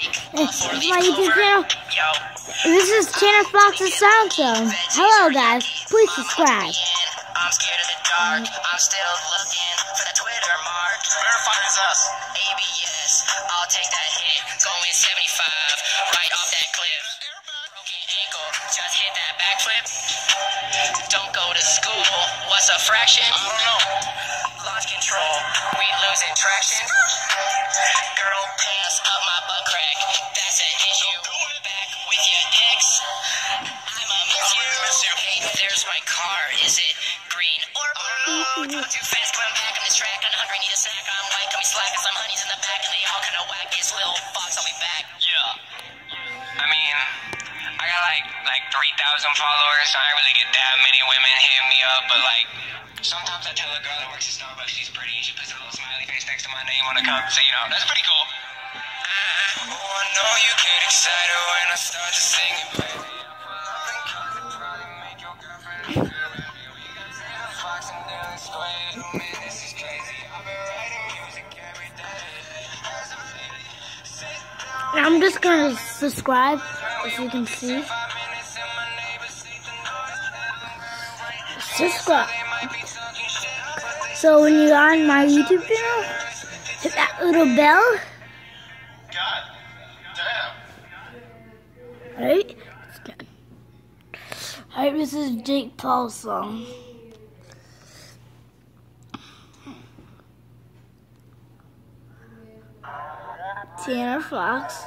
This is my YouTube channel. This is Tanner Fox's Sound Zone. Hello, guys. Please subscribe. I'm scared of the dark. I'm still looking for that Twitter mark. Verify is us. ABS. I'll take that hit. Going 75 right off that cliff. Broken ankle. Just hit that backflip. Don't go to school. What's a fraction? I don't know. Launch control. We losing traction. Going too fast, coming back on this track. I'm hungry, need a snack. I'm white, me slack. Some honeys in the back, and they all kinda whack. It's Lil Fox, I'll be back. Yeah. I mean, I got like like three thousand followers, so I don't really get that many women hitting me up. But like, sometimes I tell a girl that works at Starbucks she's pretty, she puts a little smiley face next to my name on the cup. So you know, that's pretty cool. Oh, I know you get excited when I start to sing it, baby. I'm just gonna subscribe, as you can see. Subscribe. So when you're on my YouTube channel, hit that little bell, God damn. right? It's good. Alright, this is Jake Paul's song. Tanner Fox,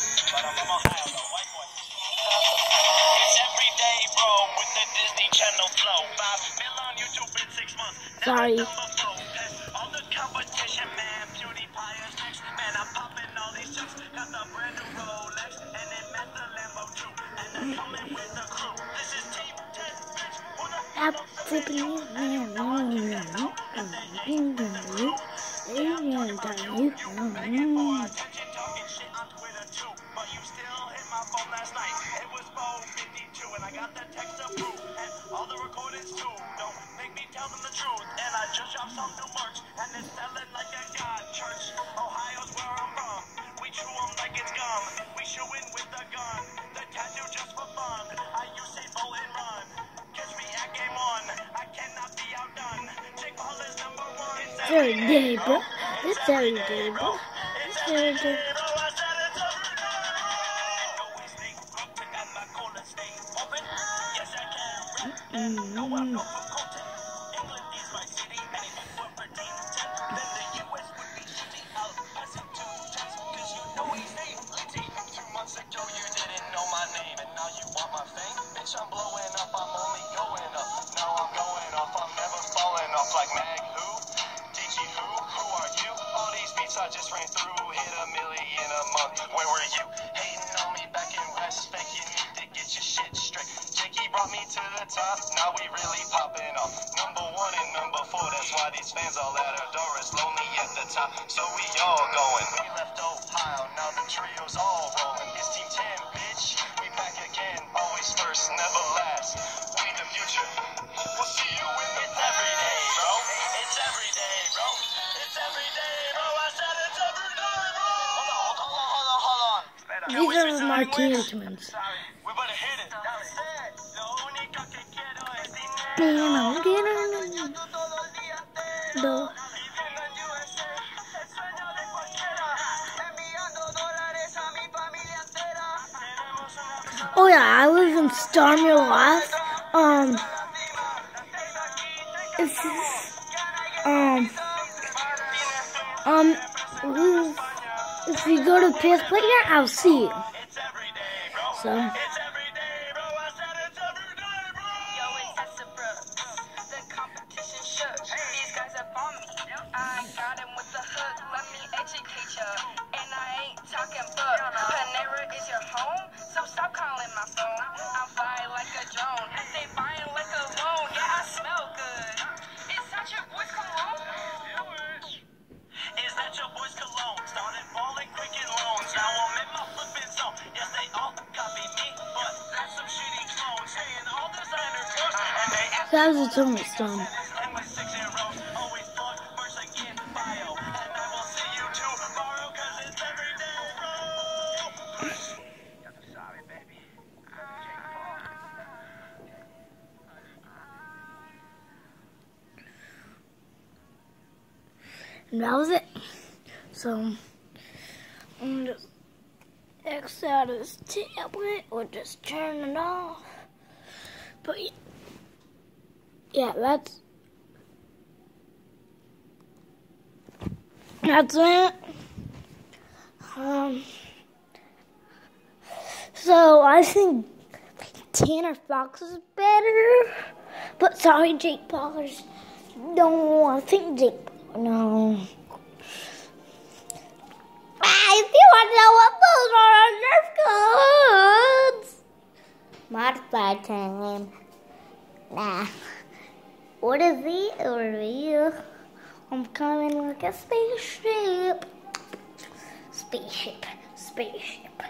But I'm from Ohio. White boy. It's every day, bro, with the Disney Channel flow. Five mil on YouTube in six months. Sorry. All the competition, man. PewDiePie is next. Man, I'm popping all these chicks. Got the brand new Rolex, and it the Lambo too. And I'm coming with the crew. This is Team 10, bitch. Who the me. Man, make me tell them the truth. And I just dropped some new merch. And it's selling like a god church. Ohio's where I'm from. We chew 'em like it's gum. We shooin' with the gun. The tattoo just for fun. I use it bow and run. Catch me at game one. I cannot be outdone. Jake Paul is number one. It's Every day, bro. It's every day, bro. It's every day. Mm. I'm blowing up, I'm only going up. Now I'm going off, I'm never falling off like Mag who? DG who? Who are you? All these beats I just ran through hit a million a month. Where were you? Hating on me back in West Fake, you need to get your shit straight. Jakey brought me to the top, now we really popping off. Number one and number four, that's why these fans all at our door is lonely at the top. So we all going. We left Ohio, now the trio's all rolling. It's Team 10, bitch. We back again, always first, never last. We the future. We'll see you in the It's every day, bro. It's every day, bro. It's every day, bro. I said it's every day, bro. Hold on, hold on, hold on, hold on. These are the Martinez twins. We better hit it. Lo único que quiero es dinero. Damn, I'm getting I live in Um, it's um um. If you go to PS Player, I'll see you. So everyday bro. Sorry, baby. And that was it. So, I'm just X out his tablet or just turn it off. But yeah, that's that's it. Um, so I think Tanner Fox is better, but sorry, Jake Paulers. No, I think Jake. No. Ah, if you want to know what those are, on Nerf codes. Modified time. Nah. What is it here? I'm coming like a spaceship. Spaceship. Spaceship.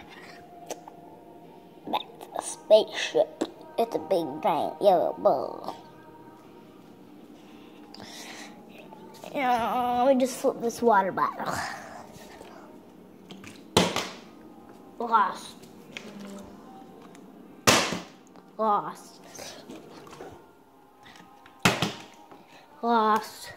That's a spaceship. It's a big giant yellow ball. Yeah, let me just flip this water bottle. Lost. Lost. Lost.